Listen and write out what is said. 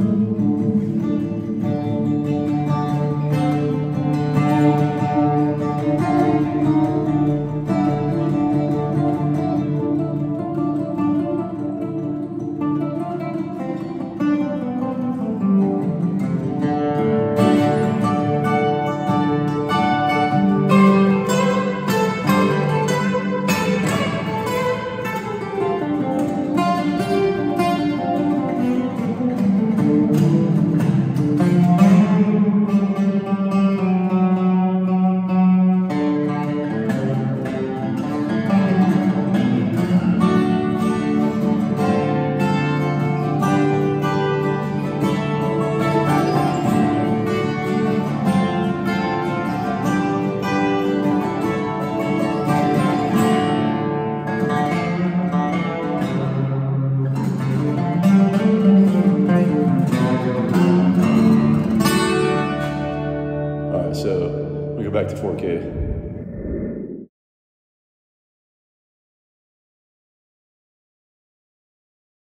All right, so we go back to 4K.